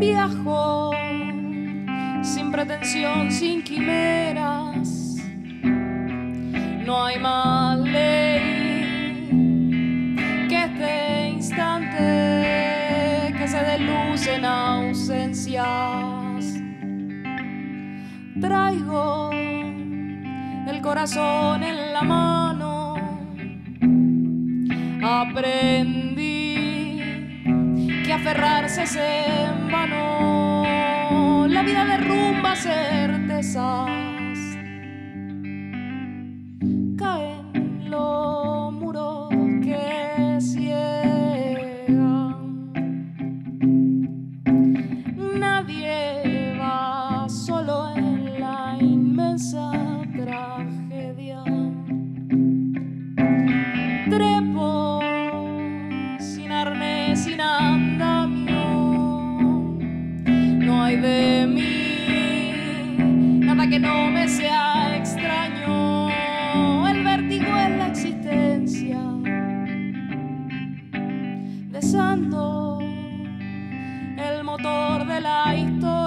Viajo sin pretensión, sin quimeras. No hay más ley que este instante que se dé luz en ausencias. Traigo el corazón en la mano. Aprendí que aferrarse es en vano. La vida derrumba certezas. Caen los muros que ciegan. Nadie va solo en la inmensa tragedia. Trepo que no me sea extraño el vértigo en la existencia, besando el motor de la historia.